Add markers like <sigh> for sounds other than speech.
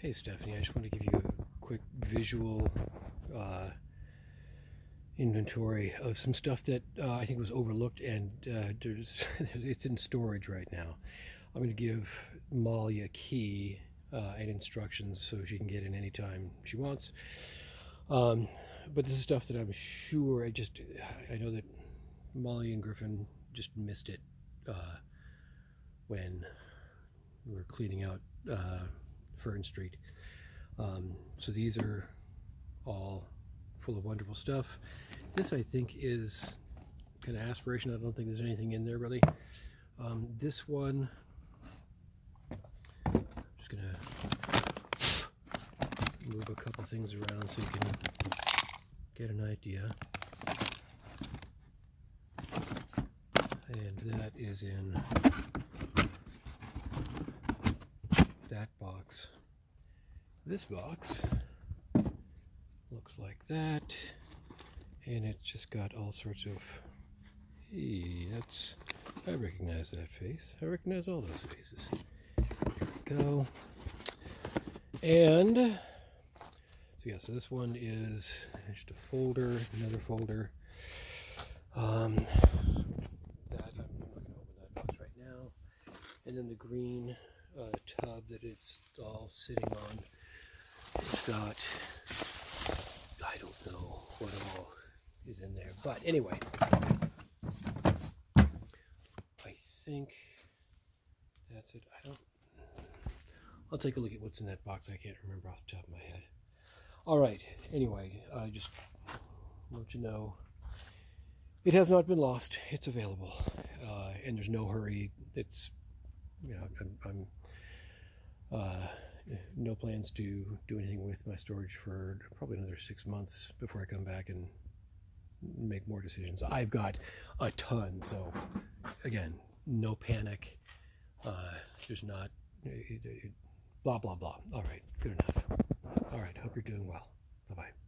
Hey Stephanie, I just want to give you a quick visual uh, inventory of some stuff that uh, I think was overlooked and uh, there's, <laughs> it's in storage right now. I'm going to give Molly a key uh, and instructions so she can get in anytime she wants. Um, but this is stuff that I'm sure I just I know that Molly and Griffin just missed it uh, when we were cleaning out uh, Fern Street. Um, so these are all full of wonderful stuff. This I think is kind of aspiration. I don't think there's anything in there really. Um, this one, I'm just gonna move a couple things around so you can get an idea. And that is in that box. This box looks like that, and it's just got all sorts of. Hey, that's. I recognize that face. I recognize all those faces. There we go. And so yeah, so this one is just a folder, another folder. Um, that I'm not to open that box right now. And then the green uh, tub that it's all sitting on. It's got, I don't know what all is in there. But anyway, I think that's it. I don't, I'll take a look at what's in that box. I can't remember off the top of my head. All right, anyway, I just want you to know it has not been lost. It's available, uh, and there's no hurry. It's, you know, I'm, I'm uh, no plans to do anything with my storage for probably another six months before I come back and make more decisions. I've got a ton, so again, no panic. Uh, there's not it, it, blah blah blah. All right, good enough. All right, hope you're doing well. Bye bye.